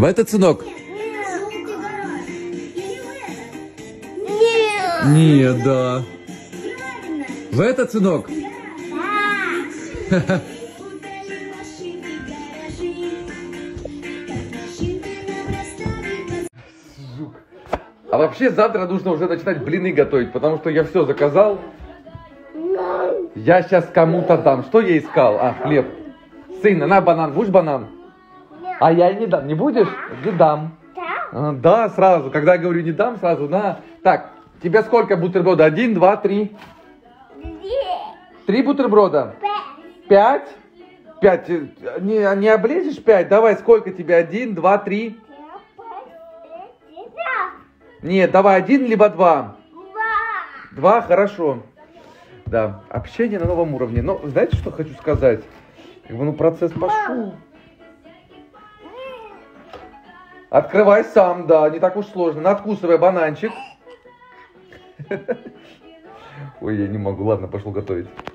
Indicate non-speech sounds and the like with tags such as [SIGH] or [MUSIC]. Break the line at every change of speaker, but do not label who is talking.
В этот сынок?
Нет.
Нет, да. В этот сынок? А вообще завтра нужно уже начинать блины готовить, потому что я все заказал. Я сейчас кому-то дам. Что я искал? А, хлеб. Сын, на банан. Будешь банан? А я и не дам. Не будешь? Не дам.
Да.
А, да, сразу. Когда я говорю не дам, сразу на. Так, тебе сколько бутерброда? Один, два, три.
Две.
Три бутерброда.
Пять.
Пять? Не, не облезешь пять? Давай, сколько тебе? Один, два, три? Нет, давай один либо два.
Два.
Два, хорошо. Да, общение на новом уровне. Но знаете, что хочу сказать? Как бы, ну, процесс пошел. Открывай сам, да, не так уж сложно. Надкусывай бананчик. [LAUGHS] Ой, я не могу. Ладно, пошел готовить.